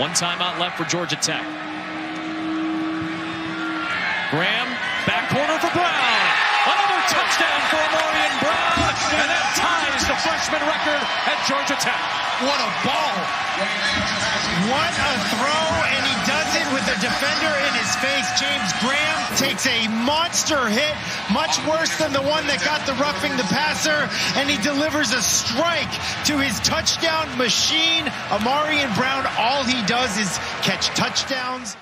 One timeout left for Georgia Tech. Graham, back corner for Brown. Another touchdown for Ahmarean Brown, and that ties the freshman record at Georgia Tech. What a ball. What a throw, and he does it with a defender in his face. James Graham takes a monster hit, much worse than the one that got the roughing the passer, and he delivers a strike to his touchdown machine. Ahmarean Brown, all he does is catch touchdowns.